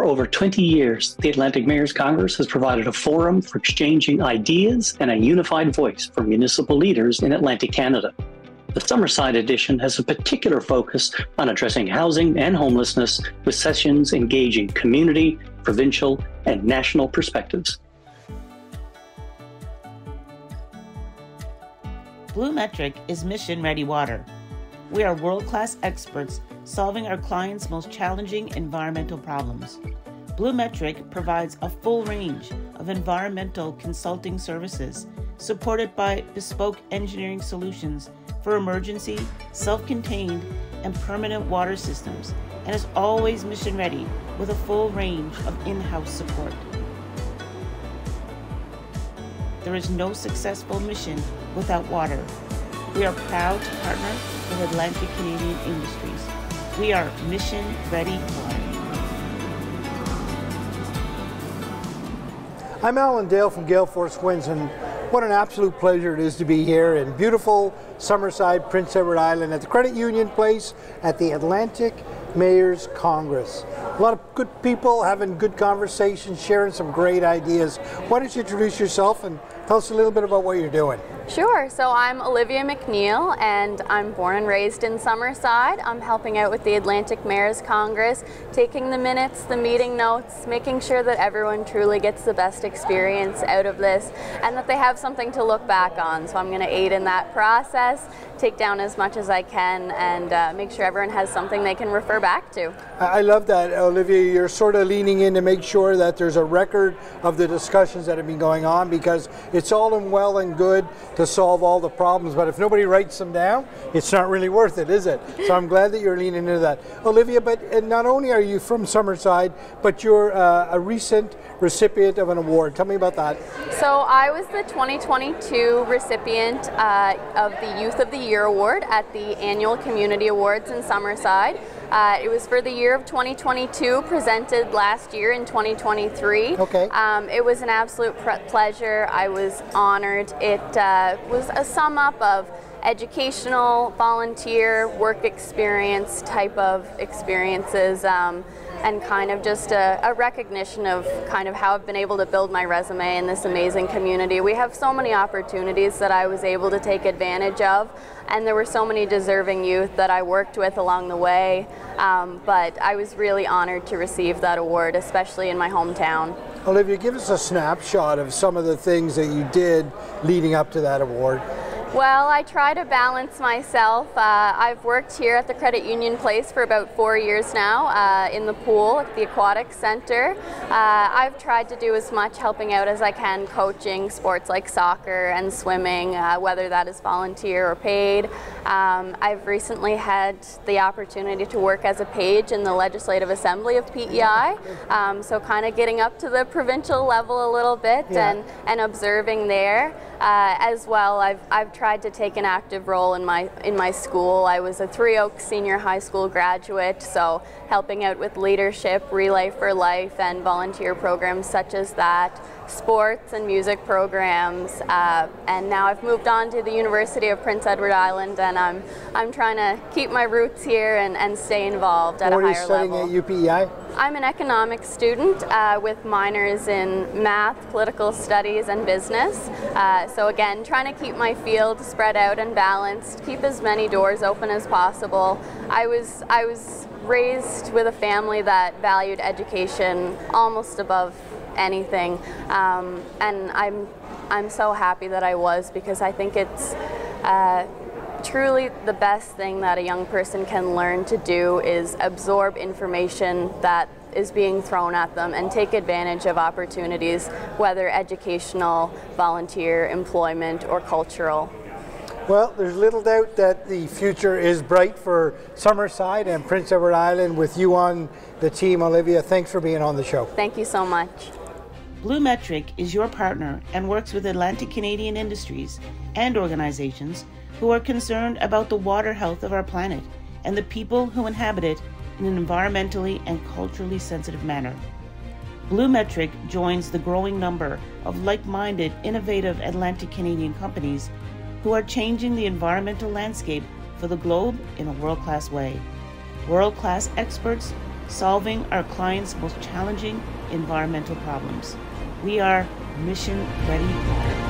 For over 20 years, the Atlantic Mayors Congress has provided a forum for exchanging ideas and a unified voice for municipal leaders in Atlantic Canada. The Summerside edition has a particular focus on addressing housing and homelessness with sessions engaging community, provincial, and national perspectives. BluMetric is mission ready water. We are world class experts solving our clients' most challenging environmental problems. BluMetric provides a full range of environmental consulting services supported by bespoke engineering solutions for emergency, self contained, and permanent water systems, and is always mission ready with a full range of in house support. There is no successful mission without water. We are proud to partner with Atlantic Canadian Industries. We are mission ready. I'm Alan Dale from Gale Force Wins, and what an absolute pleasure it is to be here in beautiful Summerside, Prince Edward Island at the Credit Union Place at the Atlantic Mayors Congress. A lot of good people having good conversations, sharing some great ideas. Why don't you introduce yourself and tell us a little bit about what you're doing? Sure. So I'm Olivia McNeill, and I'm born and raised in Summerside. I'm helping out with the Atlantic Mayors Congress, taking the minutes, the meeting notes, making sure that everyone truly gets the best experience out of this and that they have something to look back on. So I'm going to aid in that process, take down as much as I can, and uh, make sure everyone has something they can refer back to. I love that, Olivia. You're sort of leaning in to make sure that there's a record of the discussions that have been going on because it's all in well and good to solve all the problems, but if nobody writes them down, it's not really worth it, is it? So I'm glad that you're leaning into that. Olivia, but not only are you from Summerside, but you're uh, a recent recipient of an award. Tell me about that. So I was the 2022 recipient uh, of the Youth of the Year Award at the annual Community Awards in Summerside. Uh, it was for the year of 2022, presented last year in 2023. Okay. Um, it was an absolute pleasure. I was honored. It uh, was a sum up of educational, volunteer, work experience type of experiences. Um, and kind of just a, a, recognition of kind of how I've been able to build my resume in this amazing community. We have so many opportunities that I was able to take advantage of, and there were so many deserving youth that I worked with along the way. Um, but I was really honored to receive that award, especially in my hometown. Olivia, give us a snapshot of some of the things that you did leading up to that award. Well, I try to balance myself. Uh, I've worked here at the Credit Union Place for about four years now uh, in the pool at the Aquatic Center. Uh, I've tried to do as much helping out as I can coaching sports like soccer and swimming, uh, whether that is volunteer or paid. Um, I've recently had the opportunity to work as a page in the Legislative Assembly of PEI, um, so kind of getting up to the provincial level a little bit yeah. and, and observing there. Uh, as well, I've, I've tried to take an active role in my in my school. I was a Three Oaks Senior High School graduate, so helping out with leadership, Relay for Life, and volunteer programs such as that sports and music programs, uh, and now I've moved on to the University of Prince Edward Island, and I'm I'm trying to keep my roots here and, and stay involved at what a higher level. What are you studying at UPEI? I'm an economics student uh, with minors in math, political studies, and business. Uh, so again, trying to keep my field spread out and balanced, keep as many doors open as possible. I was I was raised with a family that valued education almost above anything. Um, and I'm, I'm so happy that I was because I think it's uh, truly the best thing that a young person can learn to do is absorb information that is being thrown at them and take advantage of opportunities, whether educational, volunteer, employment, or cultural. Well, there's little doubt that the future is bright for Summerside and Prince Edward Island with you on the team, Olivia. Thanks for being on the show. Thank you so much. BluMetric is your partner and works with Atlantic Canadian industries and organizations who are concerned about the water health of our planet and the people who inhabit it in an environmentally and culturally sensitive manner. BluMetric joins the growing number of like minded, innovative Atlantic Canadian companies who are changing the environmental landscape for the globe in a world class way. World class experts solving our clients' most challenging environmental problems. We are Mission Ready Water.